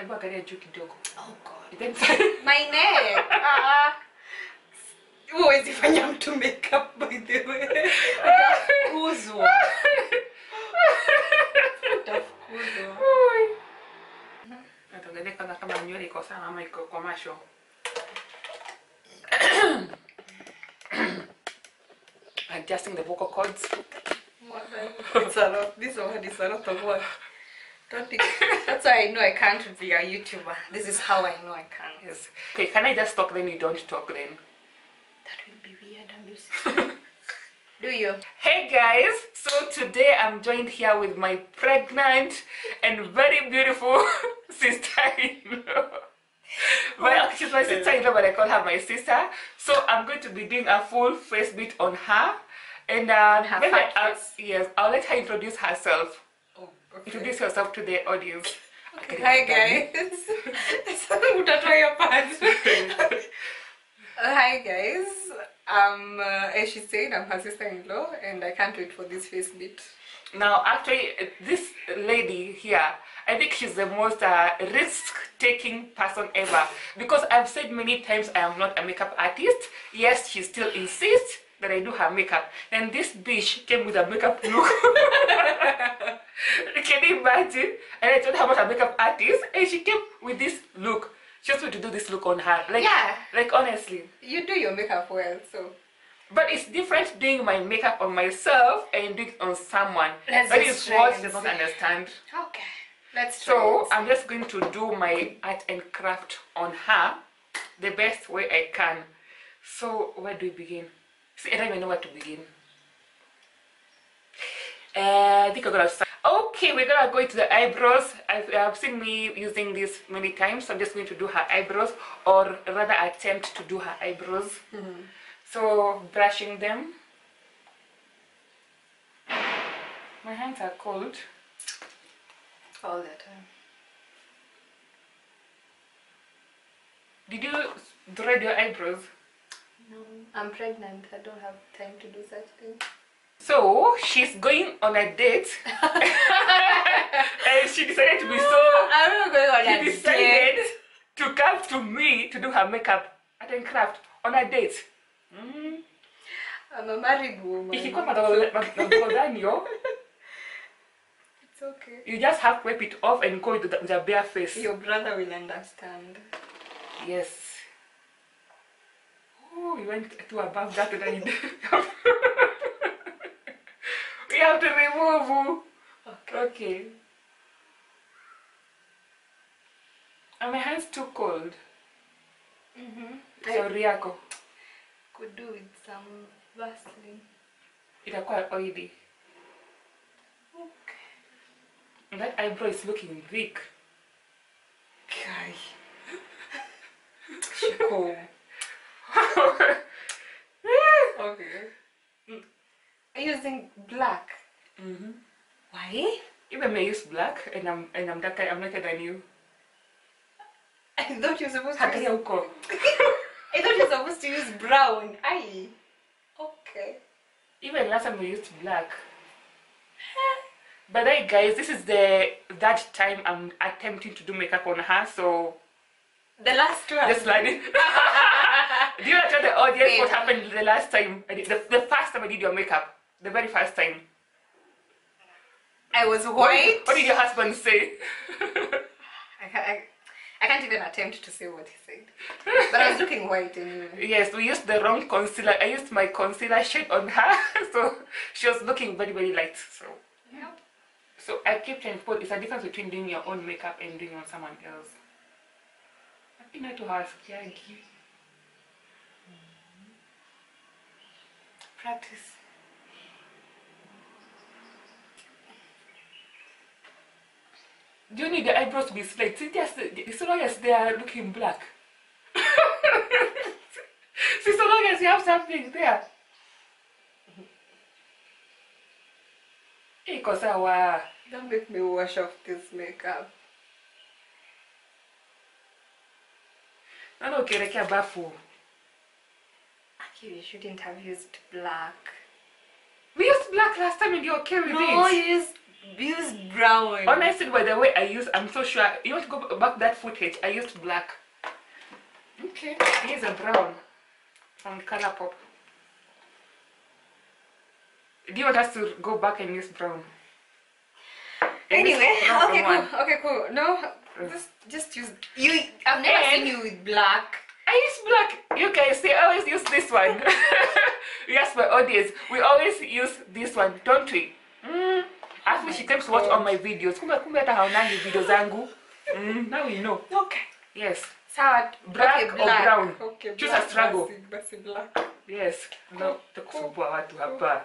Hebu angalia juu kidogo. Oh God. Then My neck. Ah. Huwezi fanya mtu makeup by the way. Utafukuzwa. Utafukuzwa. Natuangalia kwanza kama nywele iko sawa ama iko kwa masho. Adjusting the vocal cords. It's a lot. This one is a lot of work. Don't think. That's why I know I can't be a YouTuber. This is how I know I can. Yes. Okay, can I just talk then you don't talk then? That will be weird and Do you? Hey guys, so today I'm joined here with my pregnant and very beautiful sister-in-law. Well, she's my sister-in-law, but I call her my sister. So I'm going to be doing a full face bit on her, and uh, her maybe I'll, yes, I'll let her introduce herself. Oh, Introduce yourself to the audience. Okay. Hi guys. Utatoa hiyo part. Uh, Hi guys. Um, uh, as she said, I'm her sister-in-law, and I can't wait for this face bit. Now, actually, this lady here, I think she's the most uh, risk-taking person ever because I've said many times I am not a makeup artist. Yes, she still insists that I do her makeup, and this bitch came with a makeup look. Can you imagine? And I told her about a makeup artist, and she came with this look. She wants me to do this look on her. Like, Yeah. like honestly. You do your makeup well, so. But it's different doing my makeup on myself and doing it on someone. Let's that try what does not understand. Okay. Let's try So. I'm just going to do my art and craft on her the best way I can. So where do we begin? See, I don't even know where to begin. Uh, I think I'm gonna start. Okay, we're gonna go into the eyebrows. I've, I've seen me using this many times. So I'm just going to do her eyebrows, or rather attempt to do her eyebrows. Mm-hmm. So brushing them. My hands are cold. All the time. Did you thread your eyebrows? No, I'm pregnant. I don't have time to do such things. So she's going on a date, and she decided to be so. I'm not going on She a decided date. to come to me to do her makeup and craft on a date. Mm. I'm a married woman. Ikikuwa madogo gani yo, It's okay. You just have to wipe it off and go with, the, with a bare face. Your brother will understand. Yes. Oh, you went to above that then we have to remove. Okay. Okay. Are my hands too cold? Mm-hmm. Sorry yako. could do with some Vaseline. Itakuwa oily. Okay. That eyebrow is looking thick. Guy. Chico. Okay. You using black? mm-hmm. Why? Even may use black and I'm and I'm darker, I'm lighter than you. I thought you were supposed to use. I thought you were supposed to use brown. Aye. Okay. Even last time we used black. But hey guys, this is the that time I'm attempting to do makeup on her, so The last one. just it. Do you want to tell the audience what happened the last time? I did, the, the first time I did your makeup. The very first time. I was What did, white. what did your husband say? I, I, I can't even attempt to say what he said. But I was looking white anyway. yes, we used the wrong concealer. I used my concealer shade on her, so she was looking very, very light. So Yep. So I keep trying to put it's a difference between doing your own makeup and doing on someone else. I think I to her scared. Mm-hmm. Practice. Do you need the eyebrows to be straight? See, just so long as they are looking black. See, so long as you have something there. Iko sawa. Don't make me wash off this makeup. Naona ukielekea bafu. Actually, you shouldn't have used black. We used black last time and you're okay with No, it. you used use brown. Honestly, by the way I use, I'm so sure. You want to go back that footage? I used black. Okay. Here's a brown from Colourpop. Do you want us to go back and use brown? And Anyway, brown from okay, one. cool. Okay, cool. No, just just use you. I've never And- seen you with black. I use black. You guys, they always use this one. yes, my audience, we always use this one, don't we? After she comes to watch all my videos, kumbe kumbe hata haonangi video zangu. Mm, now we know. Okay. Yes, Sawa. Black okay, or brown? Okay, Choose black, a struggle. basi- basi black. yes. No, takusumbua watu hapa.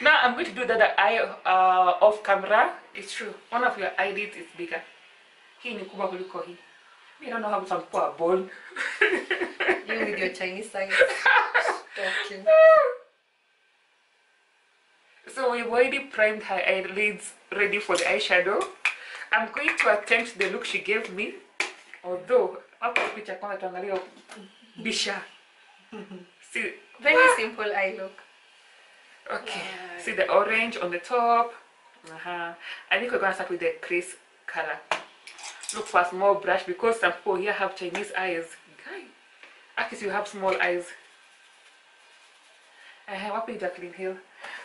Now I'm going to do the other eye uh, off camera. It's true. One of your eyelids is bigger. Hii ni kubwa kuliko hii. I don't know how some poor ball. You with your Chinese side. okay. So we've already primed her eyelids ready for the eyeshadow. I'm going to attempt the look she gave me. Although, hapo picha kwanza tuangalie bisha. See, Very simple eye look. okay. See the orange on the top. Uh-huh. I think we're gonna start with the crease color. Look for a small brush because some people here have Chinese eyes. Guy, at least you have small eyes. I have wapi Jaclyn Hill.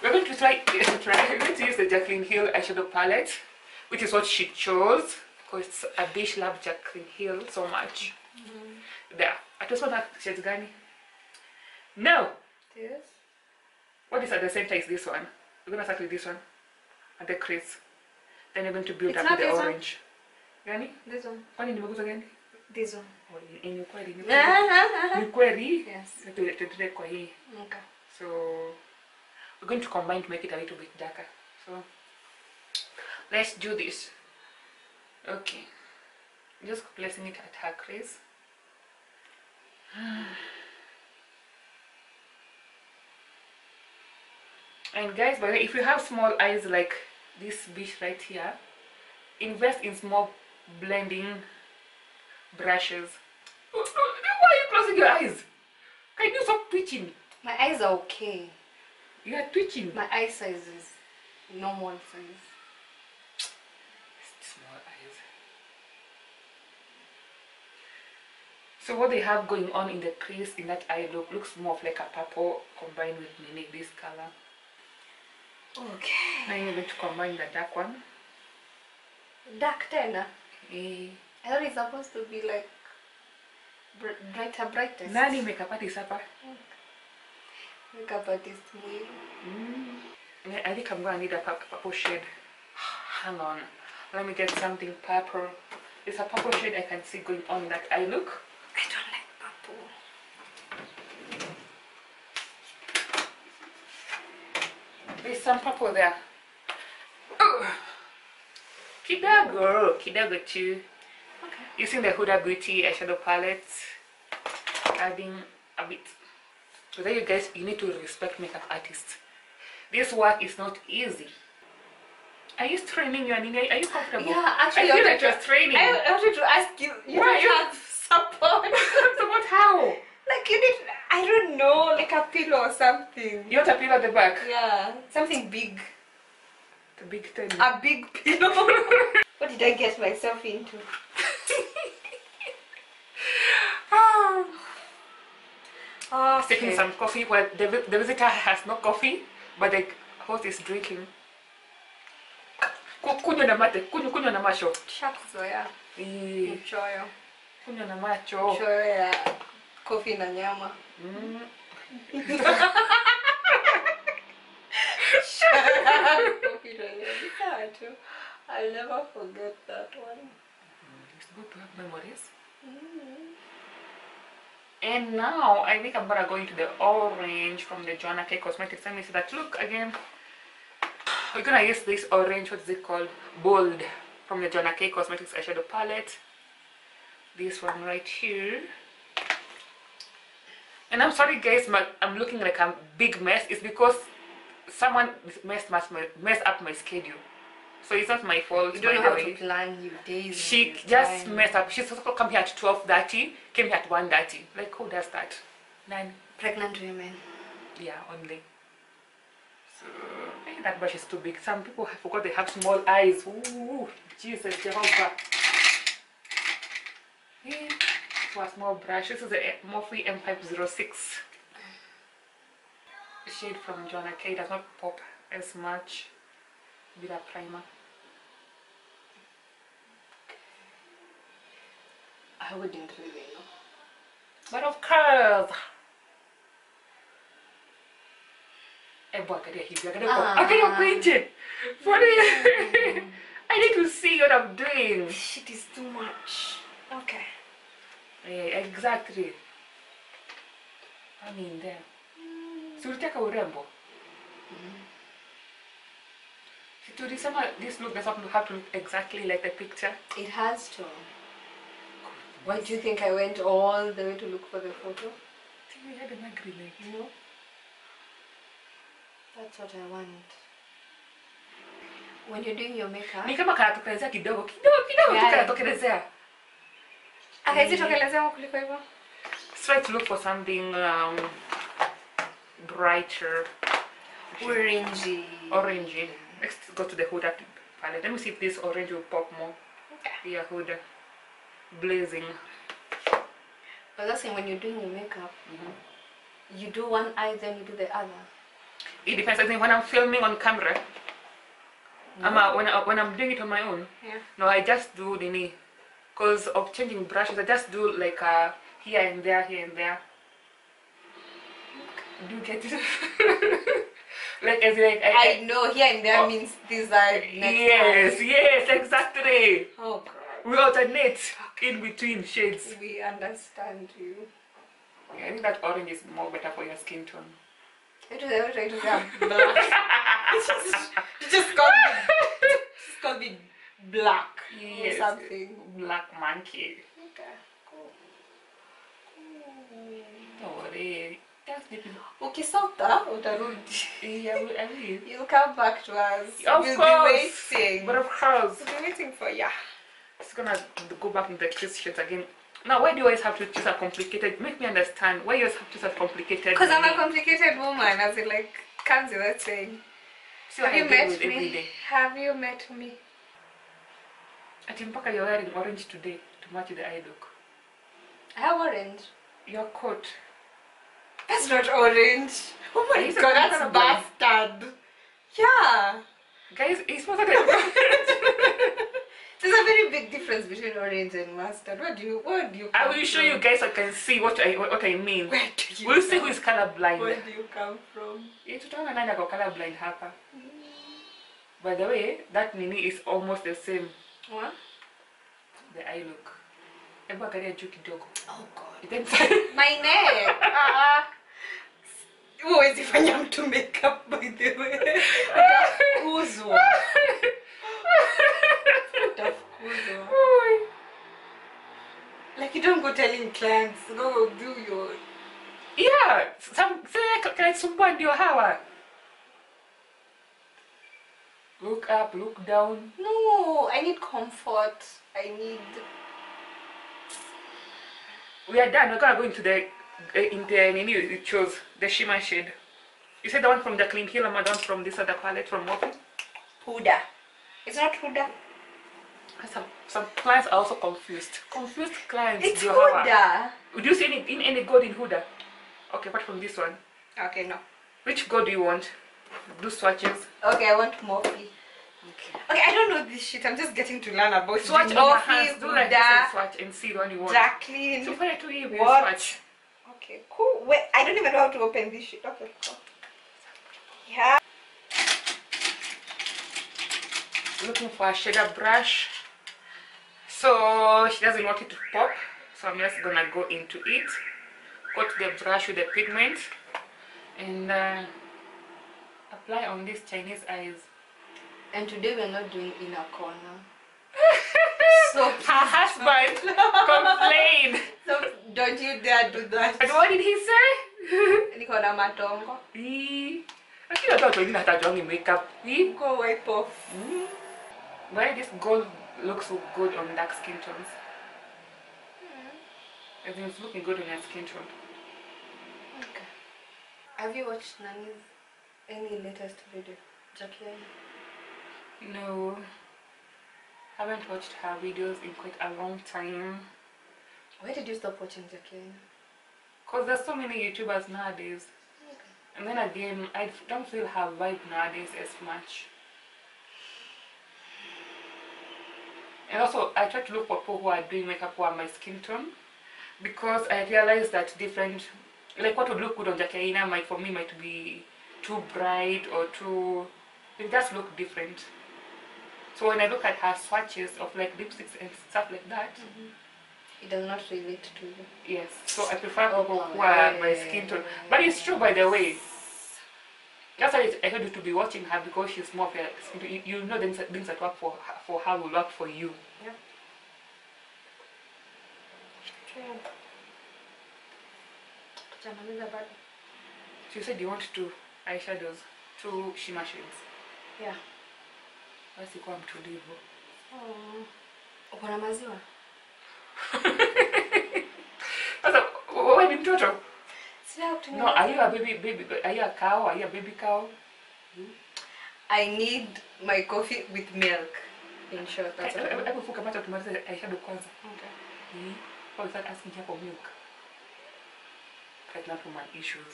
We're going to try, try we're going to use the Jaclyn Hill eyeshadow palette, which is what she chose because I bitch love Jaclyn Hill so much. Mm-hmm. There. I just want to shades gani. No. This. What is at the center is this one. We're gonna start with this one. and the crease. Then you're going to build It's up with the this one? orange. Gani? This one. Kwani nimeguza gani? This one. Oh, ni- ni kweli, ni kweli. Yes. Tu- tu- tuende kwa hii. Okay. So we're going to combine to make it a little bit darker. So let's do this. Okay. Just placing it at her crease. And guys, by the way, if you have small eyes like this bitch right here, invest in small blending brushes. Why are you closing your eyes? Can you stop twitching? My eyes are okay. You are twitching. My eye size is normal size. Small eyes. So what they have going on in the crease in that eye look looks more of like a purple combined with Nene this color. Okay. Now you're going to combine the dark one. Dark tena. Eh, I thought it's supposed to be like br- brighter, brightest. Nani makeup artist hapa? Makeup artist mwili. Yeah, I think I'm gonna need a purple shade. Hang on. Let me get something purple. There's a purple shade I can see going on that eye look. I don't like purple. There's some purple there. Oh. Kidogo, kidogo too. Okay. Using the Huda Beauty eyeshadow palette, adding a bit. So there you guys, you need to respect makeup artists. This work is not easy. Are you straining your Nina? Are you comfortable? Yeah, actually, I feel like you're straining. I, I wanted to ask you. You Why don't you- have support. what? How? like you need. I don't know, like a pillow or something. You want a pillow at the back? Yeah, something big. The big tiny. A big pillow. what did I get myself into? Ah. Oh, Taking some coffee. Well, the, the visitor has no coffee, but the host is drinking. Ku- Kunywa na mate, kunywa kunywa na macho. Yeah. Eh, Mchoyo. Kunywa na macho. Mchoyo ya kofi na nyama. Mm. Kofi na nyama. I'll never forget that one. It's good to have memories. And now I think I'm gonna go into the orange from the Joanna K Cosmetics. Let me see that look again. We're gonna use this orange, what is it called? Bold from the Joanna K Cosmetics eyeshadow palette. This one right here. And I'm sorry guys, my, I'm looking like a big mess. It's because someone messed, messed, messed up my schedule. So it's not my fault. You don't know how to plan your days. She your just time. messed up. She's supposed to come here at twelve thirty. Came here at one thirty. Like who does that? Nine. Pregnant women. Yeah, only. So hey, That brush is too big. Some people have forgot they have small eyes. Ooh, Jesus, Jehovah. Yeah, for a small brush. This is a Morphe M506 shade from Joanna K. Does not pop as much with a primer. I wouldn't really know. But of course. Ebu angalia hivi, angalia kwa- Ah. angalia kwenye. What is- I need to see what I'm doing. Shit is too much. Okay. Yeah, exactly. I mean there. Si ulitaka urembo? Si tulisema this look does not have to look exactly like the picture. It has to. Why do you think I went all the way to look for the photo? See, we had an agreement. No. That's what I want. When you're doing your makeup, Ni kama kanatokelezea kidogo kidogo kidogo tu Yeah. kanatokelezea. akaizitokelezea kuliko hivyo. Let's try to look for something um, brighter, Orangey. orangey. Let's go to the Huda palette. Let me see if this orange will pop more. Okay. Yeah, Huda. Blazing. But that's when you're doing your makeup, you do one eye, then you do the other. It depends. I think when I'm filming on camera, I'm uh, when, I, when I'm doing it on my own, Yeah. no, I just do the knee. Because of changing brushes, I just do like uh, here and there, here and there. Do you get it? like, as like, I, I know here and there Oh. means these are next yes, eye. yes, exactly. Oh god. We alternate in between shades. We understand you. Yeah, I think that orange is more better for your skin tone. It was ever trying to say I'm black. Just, you just called me, just called me black Yes. or something. Black monkey. Okay, cool. Don't worry. It. Ukisota utarudi. Yeah, I will-. You'll come back to us. Of we'll course. be waiting. But of course. we'll be waiting for ya. It's gonna go back into the shades again. Now, why do you always have to choose a complicated? Make me understand. Why you always have to choose a complicated? Because I'm a complicated woman, as in like comes without saying. See what Have I you met me? Have you met me? Ati mpaka you're wearing orange today to match the eye look. I have orange. Your coat. That's not orange. Oh my god, that's bastard. Yeah. Guys, it's supposed to There's a very big difference between orange and mustard. What do you what do you I will show you guys so I can see what I what I mean. Where do you We'll see who is colorblind. Where do you come from? Eh, tutaona nani ako colorblind hapa. By the way, that nini is almost the same. What? The eye look. Hebu angalia juu kidogo. Oh god. Then My neck. Ah. Huwezi fanya mtu makeup by the way. You telling clients, go do your yeah, some kanasumbua ndio hawa. Look up, look down. No, I need comfort. I need We are done. We're gonna go into the uh, in the nini it shows the shimmer shade. You said the one from the Clean Hill and the one from this other palette from Morphe? Huda. It's not Huda. Some some clients are also confused. Confused clients. It's. Huda. Would you see any in any gold in Huda? Okay, apart from this one. Okay, no. Which gold do you want? Do swatches. Okay, I want Morphe. Okay. Okay, I don't know this shit. I'm just getting to learn about Swatch your Morphe, hands. Do like this and swatch and see the one you want. Jaclyn. So far, years What? swatch. Okay, cool. Wait, I don't even know how to open this shit. Okay, cool. Yeah. Looking for a shader brush. So she doesn't want it to pop. So I'm just gonna go into it. Coat the brush with the pigment and uh, apply on these Chinese eyes. And today we're not doing inner corner. so, Her husband complained. so don't you dare do that. And what did he say? Niko na matongo. Lakini watoto wengine hatajuangi makeup. Ee, Go wipe off. mm. Why this gold looks so good on dark skin tones? Hmm. I think it's looking good on your skin tone. Okay. Have you watched Nani's any latest video? Jackie. No. Haven't watched her videos in quite a long time. Why did you stop watching Jackie? Because there's so many YouTubers nowadays. Okay. And then again, I don't feel her vibe nowadays as much. And also, I try to look for people who are doing makeup who are my skin tone. Because I realize that different, like what would look good on Jackie might, for me, might be too bright or too, it just look different. So when I look at her swatches of like lipsticks and stuff like that, mm-hmm. It does not relate to you. yes. So I prefer Oh, people who are my skin tone. But it's true, by the way. That's why I told you to be watching her because she's more a. You, you know things, things that work for her, for her will work for you. Yeah. True. Tutamaliza bado. So you said you want two eyeshadows, two shimmer shades. Yeah. Basi kuwa mtulivu. Oh. Uko na maziwa? Sasa wewe ni mtoto? No, are you a baby baby are you a cow? Are you a baby cow? I need my coffee with milk. In short, that's what I Hebu fuka macho tumalize eyeshadow kwanza. Okay. Mm. Why start asking here for milk? Pregnant woman issues.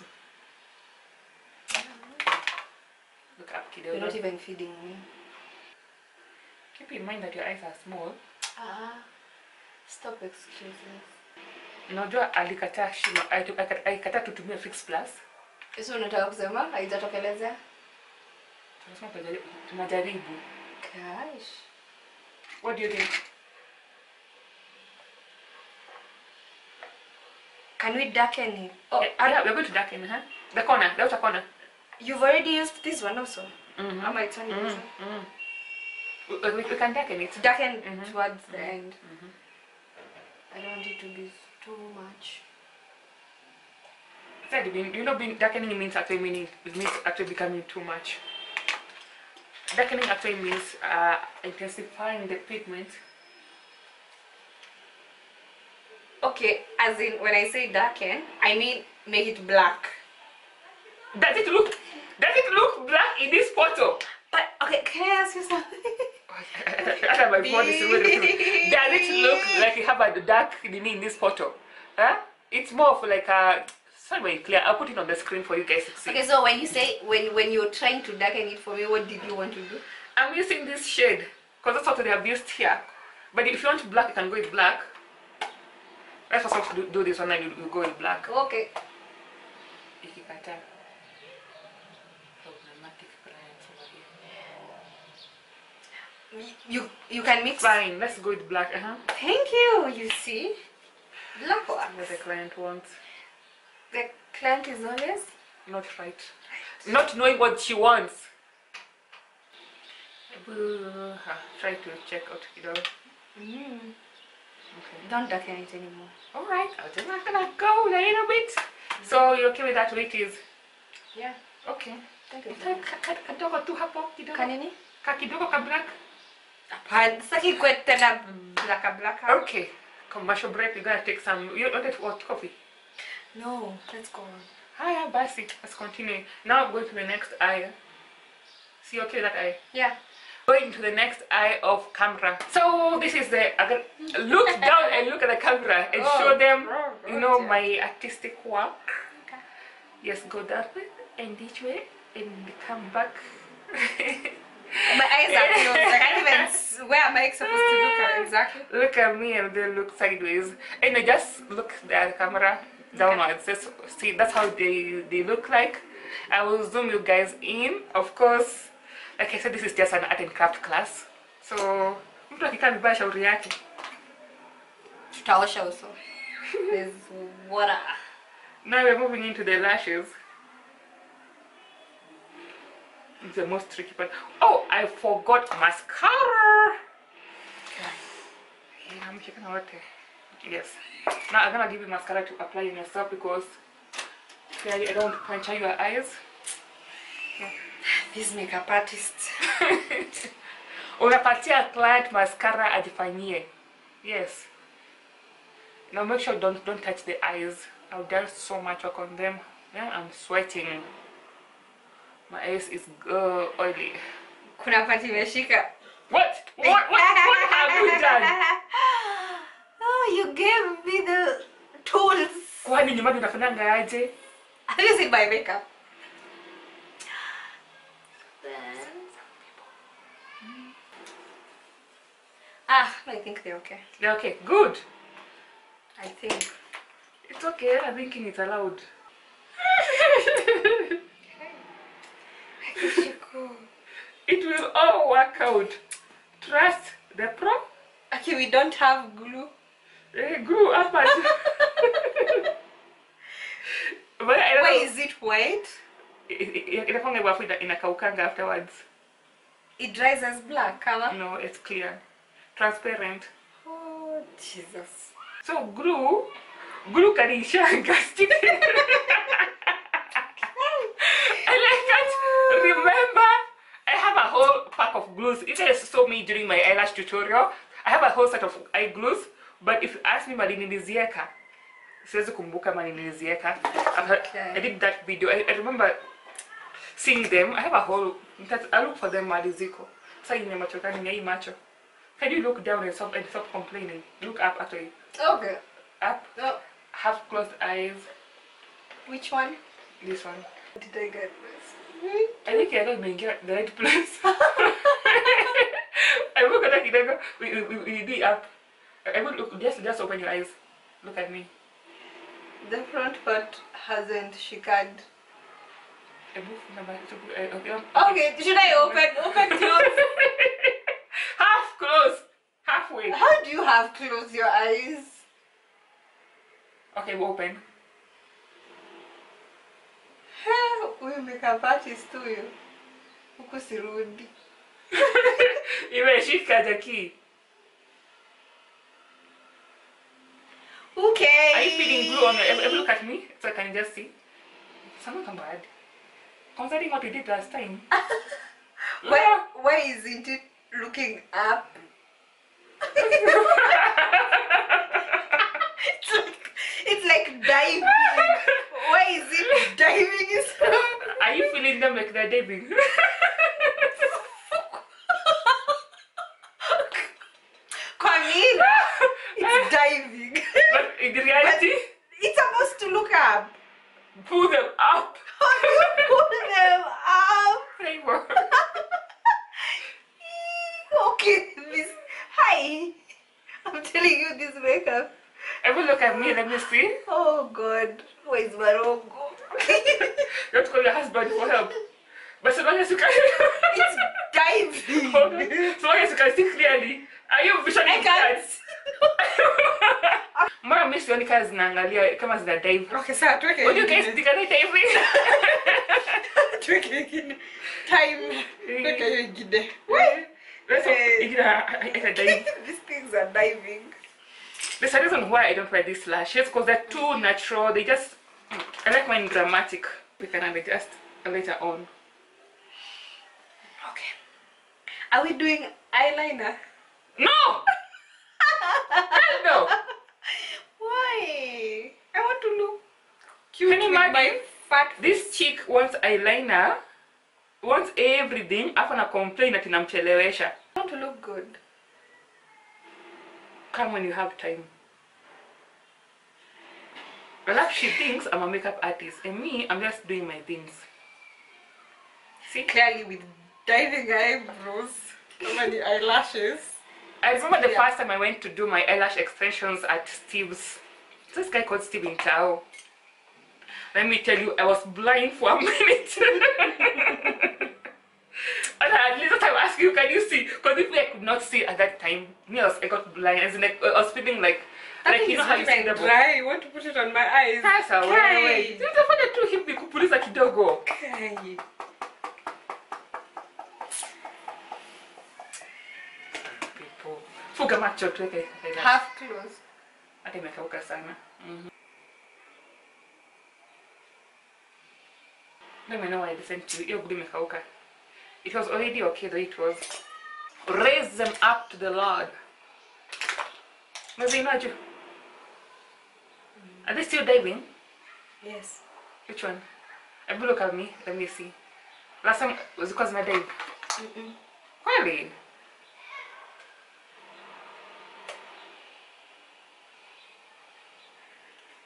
Look up kiddo. You're not even feeding me. Keep in mind that your eyes are small. Ah. Stop excuses. Unajua alikataa shima, alikataa tutumie fix plus. Hizo unataka kusema haijatokelezea? Tunasema tunajaribu. Gosh. What do you think? Can we darken it? Oh, yeah, yeah, we're going to darken, huh? The corner, the outer corner. you've already used this one also. Mm-hmm. Am I turning this it? Mm-hmm. We, we, we can darken it. Darken mm-hmm. towards the end. Mm-hmm. I don't want it to be too much. Said being, you know, being darkening means actually meaning it means actually becoming too much. Darkening actually means uh, intensifying the pigment. Okay, as in when I say darken, I mean make it black. Does it look? Does it look black in this photo? But okay, can I ask you something? After my phone is really. Does it look like you have a dark Nini in this photo? Huh? It's more of like a. Sorry, very clear. I'll put it on the screen for you guys to see. okay, so when you say when when you're trying to darken it for me, what did you want to do? I'm using this shade because that's what they have used here. But if you want black, you can go with black. Let's also do, do this one and you, you go with black. Okay. Ikikataa. Problematic clients over here. You you can mix. Fine, let's go with black. Uh-huh. Thank you. You see, black What the client wants. The client is always Not right. Not knowing what she wants. Uh, try to check out, you know. mm, Okay. don't darken it anymore. Alright, I'm just gonna go a little bit. So you're okay with that weight is? Yeah. Okay. Thank you. Kadogo tu hapo kidogo. Kanini? Ka ka black. Kuwe tena blaka blaka. Okay. Commercial break. We're gonna take some. You wanted what coffee? No, let's go on. Ah, Hiya, basi. Let's continue. Now go to the next eye. See, okay, that eye. Yeah. Going to the next eye of camera. So this is the. Look down and look at the camera and Oh, show them, oh, oh you know, oh, dear. my artistic work. Okay. Yes, go that way and this way and come back. My eyes are closed. I can't even. Where am I supposed to look at exactly? look at me and then look sideways and I just look at the camera downwards just see that's how they they look like I will zoom you guys in of course like I said this is just an art and craft class so mtu akikaa vibaya shauri yake Tutaosha uso. There's water. now we're moving into the lashes it's the most tricky part. Oh I forgot mascara yeah, I'm checking out yes. Now I'm gonna give you mascara to apply on yourself because clearly I don't want to puncture your eyes. This makeup artist. unapatia client mascara ajifanyie yes. Now make sure don't don't touch the eyes. I've done so much work on them. Yeah i'm sweating My eyes is uh, oily. Kuna pati imeshika. What? What? What? What have you done? Oh, you gave me the tools. Kwani nyumbani unafanyanga aje? Have you seen my makeup? Ah, I think they're okay. They're okay, good. I think. It's okay. I'm thinking it's allowed. It will all work out. Trust the pro. Okay, we don't have glue. Eh, At. but I don't Why is it white? inakwanga hivyo afu ina- inakaukanga afterwards It dries as black, kama? no it's clear transparent Oh, Jesus. so glue glue kanishanga and I can't remember I have a whole pack of glues. You guys saw me during my eyelash tutorial I have a whole set of eye glues but if you ask me mali nilizieka siwezi kumbuka mali nilizieka Okay. I did that video. I, I remember seeing them. I have a whole I look for them mali ziko. Sasa ina macho gani? Ni hii macho. Can you look down and stop and stop complaining? Look up actually Okay. up. Oh, have closed eyes. Which one? this one. What Did I get? I think I don't get the right place. I at that kidogo. We we we do up. I will look. Just just open your eyes. Look at me. The front part hasn't shikad. I move number two. uh, Okay. um, Okay, should I open? Open close. Half close. Halfway. How do you have close your eyes? Okay, we open. Huyu makeup artist huyu. Huku sirudi. Imeshika Jackie. Okay. Are you feeling glue on your? Ever, look at me so I can just see. Something come bad. Considering what we did last time. Why, why isn't it looking up? it's like it's like diving. Is it diving? Are you feeling them like they're diving? Camila, it's diving. but in reality, it's supposed to look up. pull them up. How do you pull them up? Flavor. Okay, this. Hi. I'm telling you this makeup. Ever look at me, let me see. Oh God, where's Marongo? You have to call your husband for help. But so long as you can it's diving. Hold on. so long as you can see clearly. Are you visually I can't. Mara mimi sioni kazi zinaangalia kama zina dive. Okay, sawa tuweke Would you guys ingine. think are they diving? Tuweke ingine. Time. Tuweke hiyo ingine. Let's hope it's a dive. These things are diving. There's a reason why I don't wear these lashes because they're too natural. They just I like mine dramatic. We can adjust later on. Okay. Are we doing eyeliner? No! Hell no! Why? I want to look cute Can you with my fat. This chick wants eyeliner, wants everything, afu na complain ati namchelewesha. I want to look good. Come when you have time. Alafu she thinks I'm a makeup artist and me, I'm just doing my things. See? Clearly with diving eyebrows. How many eyelashes? I remember the Yeah. first time I went to do my eyelash extensions at Steve's. This guy called Steve in Tao. Let me tell you, I was blind for a minute. and at least time I asked you, can you see? Because if I could not see at that time, me, I, was, I got blind. As in, like, I was feeling like, like you know how you see the book. dry. Want to put it on my eyes? Sasa wewe, nitafanya tu hivi kupuliza kidogo. Okay. Fuga macho tuweke. Half close. hata imekauka sana Mhm. Let me know why I listened to you. Hiyo imekauka. It was already okay though it was. Raise them up to the Lord. Mazina juu. Are they still diving? Yes. Which one? Ebu look at me. Let me see. Last time zilikuwa zinadai. Kweli?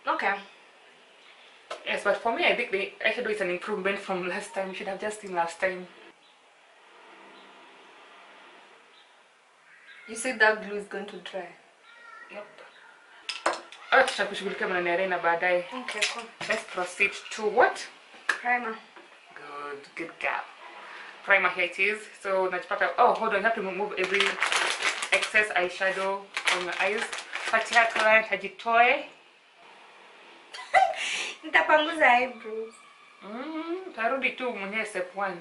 Okay. Yes, but for me, I think they actually it's an improvement from last time. We should have just seen last time. You said that glue is going to dry. Yep. Tutakushughulikia maneno ya Reina baadaye. Okay, cool. Let's proceed to what? Primer. Good, good girl. Primer here it is. So najipaka. Oh, hold on. You have to remove every excess eyeshadow on your eyes. Patia client hajitoe. Nitapanguza eyebrows. Mm, tarudi tu mwenyewe step one.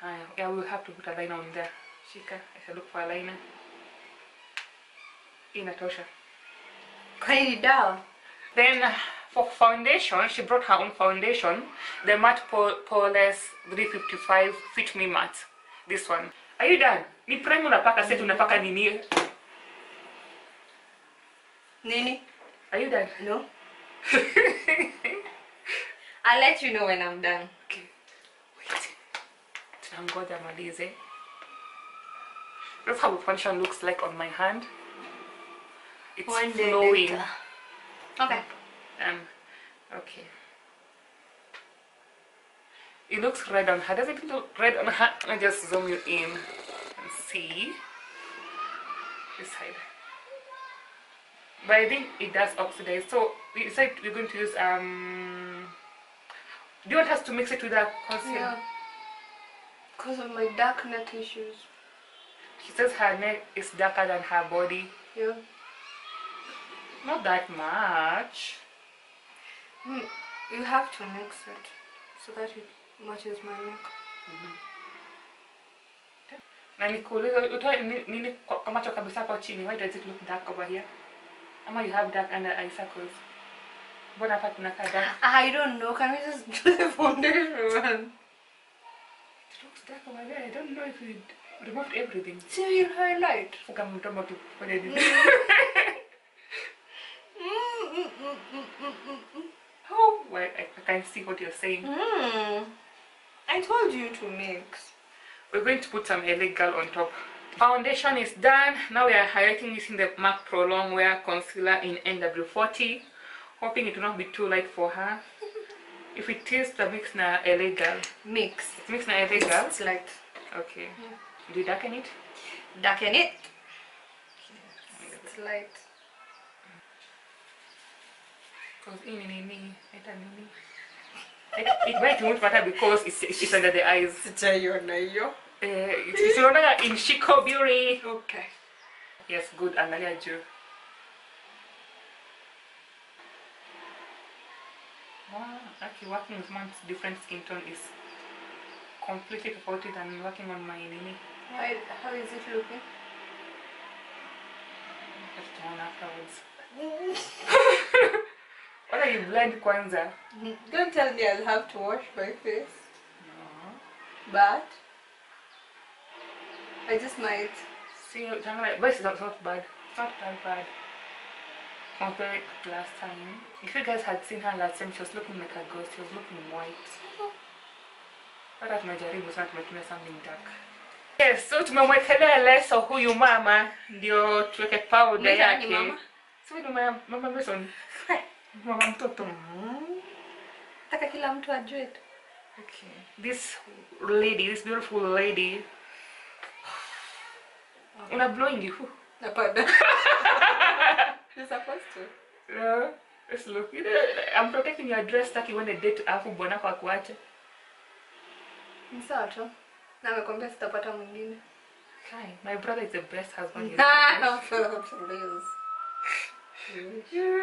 Haya, yeah, we'll have to put a liner on there. Shika, I shall look for a liner. Inatosha. Kwani ni dawa? Then for foundation, she brought her own foundation, the matte Po- Poreless 355 Fit Me Matte. This one. Are you done? Ni prime unapaka set unapaka nini? Nini? Are you done? No. I'll let you know when I'm done. Okay. Wait. Tunangoja malize. That's how the foundation looks like on my hand. It's One day flowing. later. Okay. Um, okay. It looks red on her. Does it look red on her? Me just zoom you in and see. This side. But I think it does oxidize. So we decided we're going to use um. Do you want us to mix it with the concealer? Yeah. Because of my dark neck issues. She says her neck is darker than her body. Yeah. Not that much. Mm, You have to mix it so that it matches my neck. na nikuuliza utoe ni- nini kwa macho kabisa hapo chini why does it look dark over here ama you have dark under eye circles mbona hapa tunakaa dark I don't know. Can we just do the foundation? it looks dark over there i don't know if we removed everything See your highlight. fuka mdomo tufanye nini oh well, I, see what you're saying. Mm. I told you to mix. we're going to put some LA Girl on top. Foundation is done. Now we are highlighting using the MAC Pro Long Wear Concealer in NW40 hoping it will not be too light for her. If it is the mix na LA Girl Mix. it's mix na LA Girl It's like okay. Do you darken it? Darken it. It's light. because in nini ita nini it, it might won't matter because it's, it's, it's under the eyes Sitaiona hiyo. eh, it's unaona in Shiko Beauty Okay. yes good angalia juu Wow, actually working with one's different skin tone is completely tofauti than working on my nini. Why, how is it looking? Have to on afterwards. What are you blend kwanza? Don't tell me I'll have to wash my face. No. But I just might. See, Jangala, but it's not, not bad. It's not that bad. Compare it to last time. If you guys had seen her last time, she was looking like a ghost. She was looking white. Hata tumejaribu sana tumetumia something dark. Yes, so tumemwekelea leso huyu mama ndio tuweke powder yake. mama? Si huyu ni mama mama Mason. Mama mtoto. Taka kila mtu ajue tu. Okay. This lady, this beautiful lady. Una blowing you. hapana You're supposed to. Yeah, let's look. You know, I'm protecting your dress taki uende date alafu bwanako akuache. Ni sawa tu. Na amekwambia sitapata mwingine. Kai, my brother is the best husband. Ah, ever please.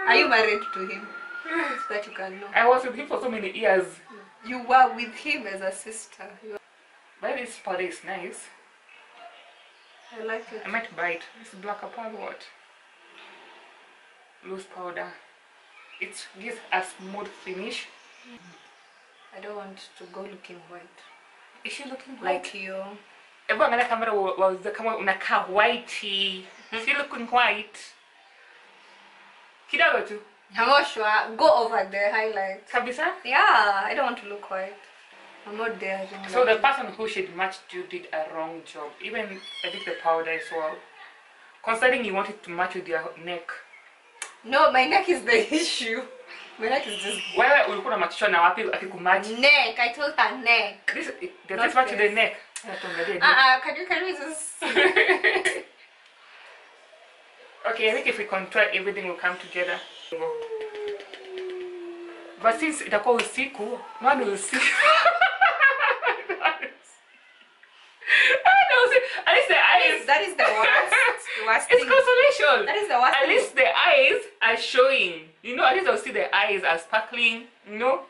Are you married to him? So that you can know. I was with him for so many years. You were with him as a sister. But this powder is nice. I like it. I might buy it. This black pearl what? Loose powder. It gives a smooth finish. I don't want to go looking white. Is she looking white? Like you. Hebu angalia kamera wa- wauze kama unakaa white. She looking white. Kidogo tu. I'm not sure. Go over the highlight. Kabisa? Yeah, I don't want to look white. I'm not daring. So the that. person who should match you did a wrong job. Even I think the powder as well. Considering you wanted to match with your neck. No, my neck is the issue. My neck is just Wewe ulikuwa unamachishwa na wapi akikumatch? neck. I told her neck. This this match with the neck? Uh uh can you can you just okay, I think if we control everything will come together. But since itakuwa usiku, no, one will see. that is the worst worst It's thing. consolation. That is the worst At thing. least the eyes are showing. You know, at least I'll see the eyes are sparkling. You know,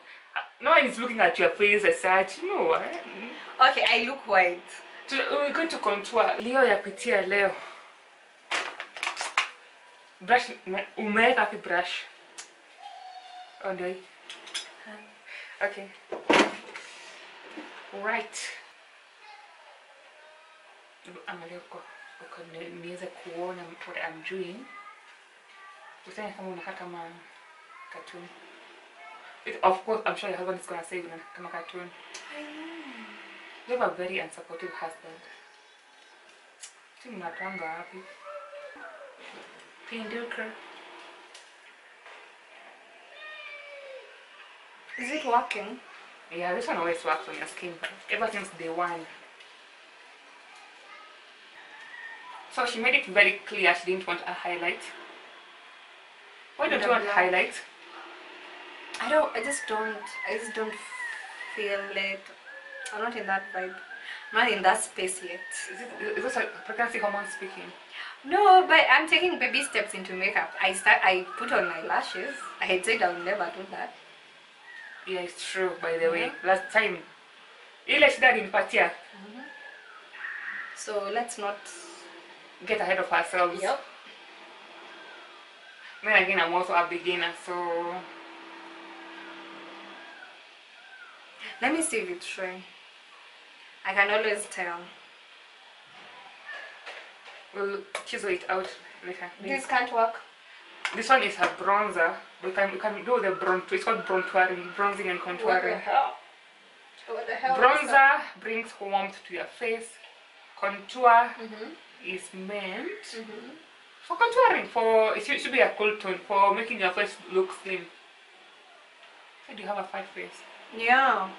no one is looking at your face as such. You know. eh? Okay, I look white. We're going to contour. Leo yapitia leo. Brush, ume- umeweka wapi brush? Oh, ndio hii. Okay. Right. Angalia uko uko ni- niweze kuona what I'm doing. Useme kama unakaa kama cartoon. It, of course, I'm sure your husband is gonna say unakaa kama cartoon. I know. You have a very unsupportive husband. Si mnapanga wapi? Pinduka. Is it working? Yeah, this one always works on your skin ever since day one. So she made it very clear she didn't want a highlight. Why don't you want highlight? I don't. I just don't. I just don't feel it. I'm not in that vibe. I'm not in that space yet. Is, it, is this a pregnancy hormone speaking? No, but I'm taking baby steps into makeup. I start. I put on my lashes. I had said I would never do that. Yeah, it's true, by the way. Last time, ile shida alinipatia, mm-hmm. So let's not. get ahead of ourselves. Yep. Then again, I'm also a beginner, so Let me see if it's showing. I can always tell. we'll chisel it out later. This can't work. This one is a bronzer. We can we can do the bronze. It's called bronzing, bronzing and What the contouring. hell? What the hell? Bronzer brings warmth to your face. Contour Mhm. is meant Mhm. for contouring. For it should, be a cool tone for making your face look slim. Said you have a fat face. Yeah.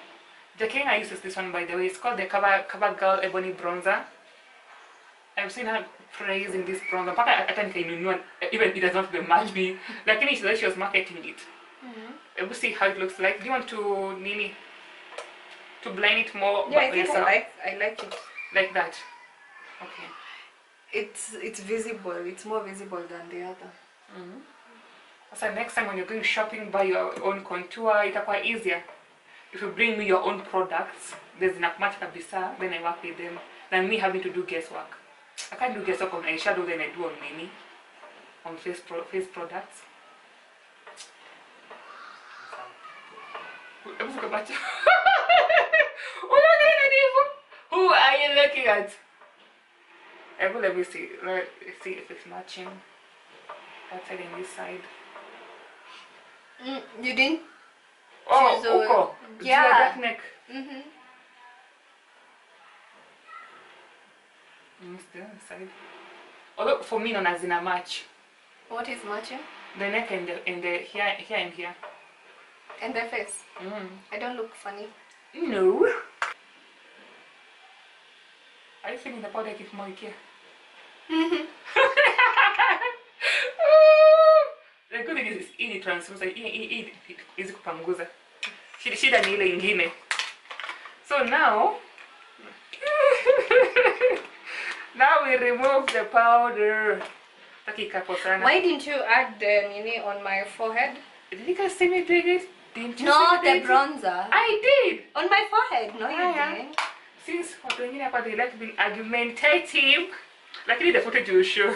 The Kenya uses this one by the way. It's called the Cover Cover Girl Ebony Bronzer. I've seen her praising this bronzer. Mpaka hata nikainunua even it does not even match me. Lakini she she was marketing it. Mm-hmm. We'll see how it looks like. Do you want to nini to blend it more Yeah, I think I like. I like it. like that? Okay. It's it's visible. It's more visible than the other. Mm-hmm. So next time when you're going shopping, buy your own contour. Itakuwa easier. If you bring me your own products, there's much kabisa. Then I work with them than me having to do guesswork. I can't do guesswork on eyeshadow than I do on mini, on face pro- face products. Who are you looking at? Hebu let me see. Let me see if it's matching. That side and this side. Mm, you didn't. Oh, She's a- uko. yeah. Juu ya back neck. Mhm. It's the other side. Although for me, naona zina match. What is matching? The neck and the, and the here, here and here. And the face. Mm. I don't look funny. No. Are you feeling the powder keep more here? The hii ni. Hii hii hizi kupanguza. Shida, ni ile ingine. So now now we remove the powder. Takikapo sana. Why didn't you add the nini on my forehead? Did you see me doing it? Didn't you No, the bronzer. I did. On my forehead. No, you didn't. Since watu wengine hapa they like being argumentative, lakini the footage will show.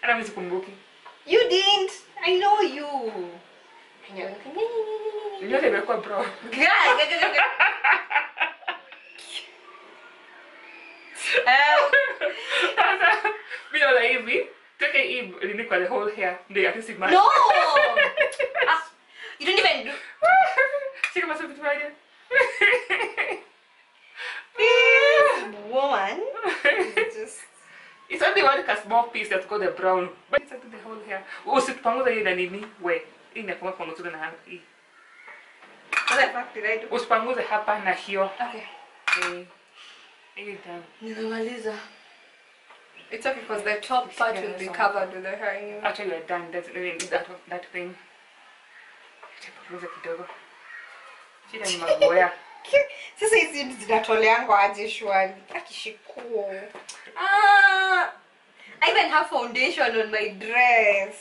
Hata mimi sikumbuki. You didn't. I know you. Nyote imekuwa bro. Um, Sasa mimi naona hivi, tuweke hii nini kwa the whole hair ndio at least imagine. no. Ah, you don't even do. Shika basi vitu vyaje. This woman is just It's only one ka small piece that's got the brown. But it's the whole hair. Usipanguza hii na nini? We. Hii inakuwa kwa nusu na hii. what the fuck did I do? Usipanguze hapa na hiyo. Okay. Eh. Hii done. Nimemaliza. It's okay because the top part will be covered with the hair anyway. Actually, you're done. That's, I mean, that, that thing. Punguza kidogo. Shida ni magoya. Sasa hizi zinatoleangwa aje shwari? Akishikuo. Ah, I even have foundation on my dress.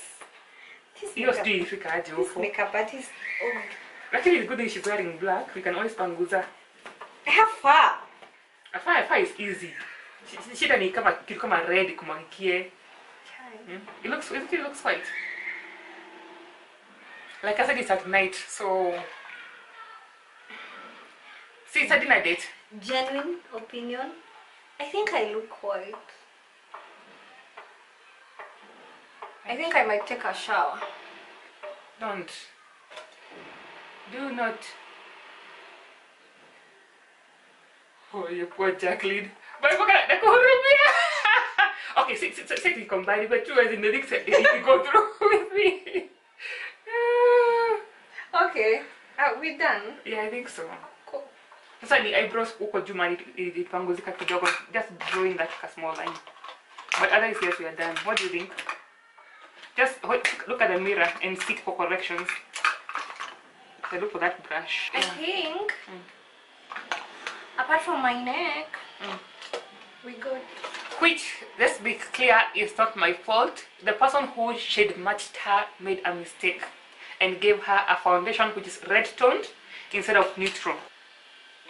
Hiyo sijui ifika aje huko. makeup artist. Oh. Lakini it's good that she's wearing black. We can always panguza. I have fur. Afaa afaa is easy. Sh- Shida ni kama kitu kama red kumwagikie. Mm. It looks it looks white. Like I said, it's at night, so see, it's a dinner date. Genuine opinion. I think I look white. I think I might take a shower. Don't. Do not. Oh, you poor Jacqueline. But I'm gonna nakuhurumia. Okay, see, see, see, see, combine but two as in the next you go through with me. Okay. Are we done? yeah, I think so. Sasa ni eyebrows huko juma ilipanguzika kidogo. Just drawing that a small line. But otherwise, yes, we are done. What do you think? Just look at the mirror and seek for corrections. So look for that brush. I think, apart from my neck, Mm. we good. Which, let's be clear, is not my fault. The person who shade matched her made a mistake and gave her a foundation which is red toned instead of neutral.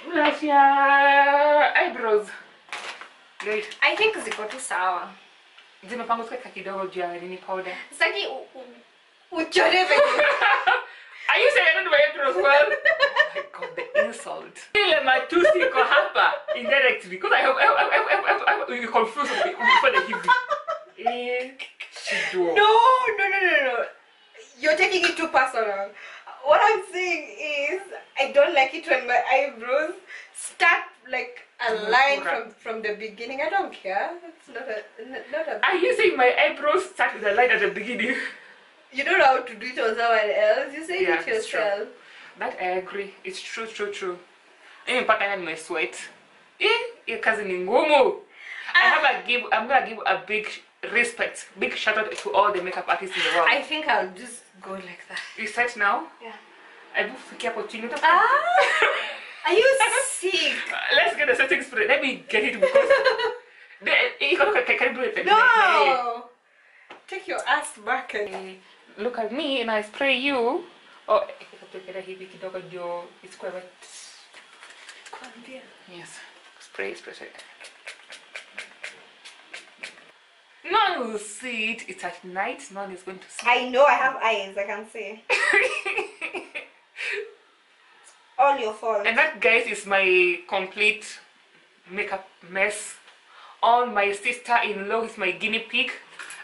Brush your eyebrows. Great. I think ziko tu sawa. zimepangwa Zimepanguzika kidogo juu ya nini powder. Sitaki uchore venye. Are you saying I don't do my eyebrows well? oh my god, the insult. Ile matusi iko hapa indirectly because I have I have, I have, I have you confuse me for the hivi. Eh, shido. No, no, no, no, no. You're taking it too personal. What I'm saying is, I don't like it when my eyebrows start like a line from from the beginning. I don't care. It's not a not a. Are you saying my eyebrows start with a line at the beginning? You don't know how to do it on someone else. You say Yeah, it yourself. That I agree. It's true, true, true. Even mpaka yani nimesweat. Eh, hiyo kazi ni ngumu. I have a give I'm gonna give a big respect, big shout out to all the makeup artists in the world. I think I'll just go like that. you set now? Yeah. I do fikia chini. Ah, are you sick? Let's get the setting spray. Let me get it because the you can, can, can do it. No. Take your ass back and. Look at me and I spray you. Oh, ikatokea hivi kidogo ndio isikuwe wet. Yes. Spray, spray, spray. No one will see it. It's at night. No one is going to see I know I have eyes. I can see. All your fault. and that, guys, is my complete makeup mess. On my sister-in-law is my guinea pig.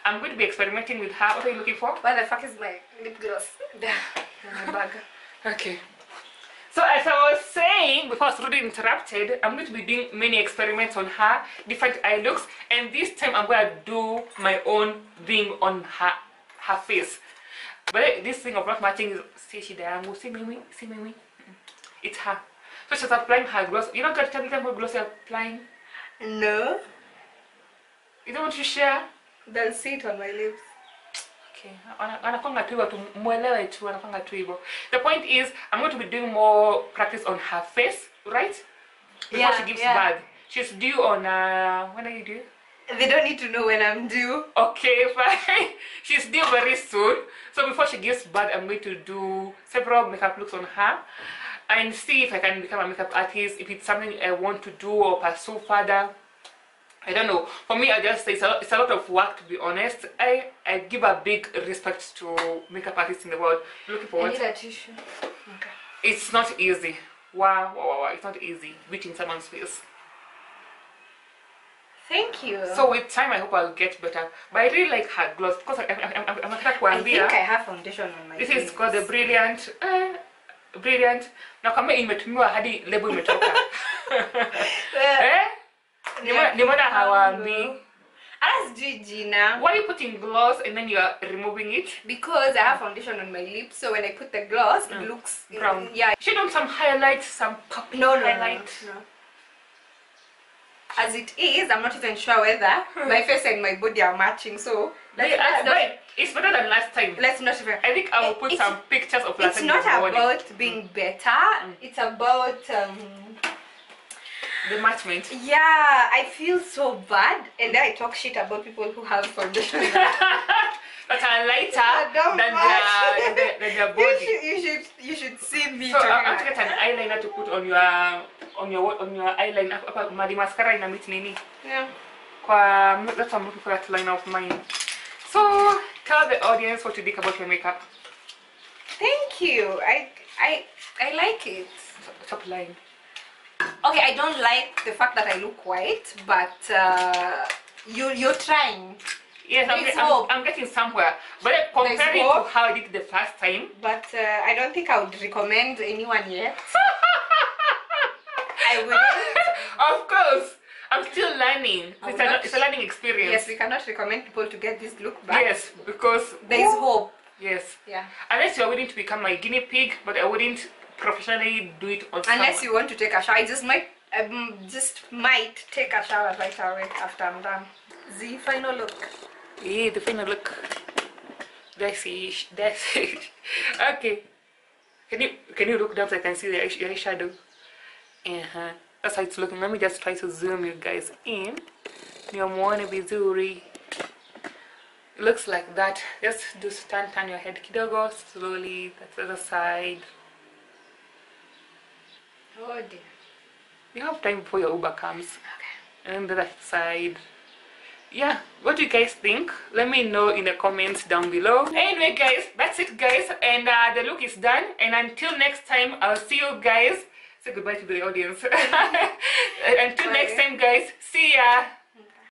I'm going to be experimenting with her. What are you looking for? Where the fuck is my lip gloss? There, in my bag. Okay. So as I was saying before I was interrupted, I'm going to be doing many experiments on her, different eye looks, and this time I'm going to do my own thing on her her face. But this thing of not matching is see shida yangu, see mimi, see mimi. Mm. It's her. So she's applying her gloss. You to tell them what gloss you're applying. No. You don't want to share? They'll see it on my lips. Okay, wana- tu hivyo tu mwelewe tu wanakwanga tu hivyo. The point is I'm going to be doing more practice on her face, right? Before Yeah, she gives yeah. birth. She's due on uh when are you due? They don't need to know when I'm due. Okay, fine. She's due very soon. So before she gives birth, I'm going to do several makeup looks on her and see if I can become a makeup artist, if it's something I want to do or pursue further. I don't know. For me, I just say it's a, lot, it's a lot of work to be honest. I, I give a big respect to makeup artists in the world. Looking I forward. need a tissue. Okay. It's not easy. Wow, wow, wow, wow. It's not easy beating someone's face. Thank you. So with time, I hope I'll get better. But I really like her gloss because I, I, I, I'm, I'm I think. I have foundation on my This is called the Brilliant uh, brilliant na kama imetumiwa hadi lebo imetoka eh? Nimeona- nimeona hawaambii hata sijui jina why are you putting gloss and then you are removing it? Because i have foundation on my lips so when i put the gloss it mm. looks brown. yeah. Should on some highlights, some popping no no, no, no, highlight. no. as it is i'm not even sure whether hmm. my face and my body are matching so let's, not, it's better than last time. Let's not even I think I will put some pictures of last it's time It's not about being better mm. it's about um the matchment yeah i feel so bad. And then i talk shit about people who have foundation. That are lighter than match. their, than, their you should you should you should see me so I have to get an eyeliner to put on your on your on your eyeliner. Mali mascara ina meet nini yeah. Kwa that's why I'm looking for that line of mine. So tell the audience what you think about your makeup. Thank you. I i i like it. Top line okay i don't like the fact that i look white but uh you you're trying. Yes I'm, I'm. I'm getting somewhere but comparing to how I did the first time. But uh, i don't think i would recommend anyone yet. I wouldn't. Of course I'm still learning. It's would a, not- it's a learning experience. Yes we cannot recommend people to get this look back. Yes because there is hope. Yes. Yeah. Unless you're willing to become my guinea pig but i wouldn't professionally do it on unless someone. you want to take a shower. I just might um, just might take a shower right away after i'm done. The final look. Yeah the final look. That's it that's it okay. Can you can you look down so i can see the eye- your eyeshadow uh-huh. That's how it's looking. Let me just try to zoom you guys in. Niwamuone vizuri looks like that. Just do turn turn your head kidogo slowly that's the other side oh dear. You have time before your uber comes. Okay. And the other side yeah what do you guys think? Let me know in the comments down below. Anyway guys that's it guys. And uh, the look is done. And until next time i'll see you guys. Say goodbye to the audience. Until next time guys. See ya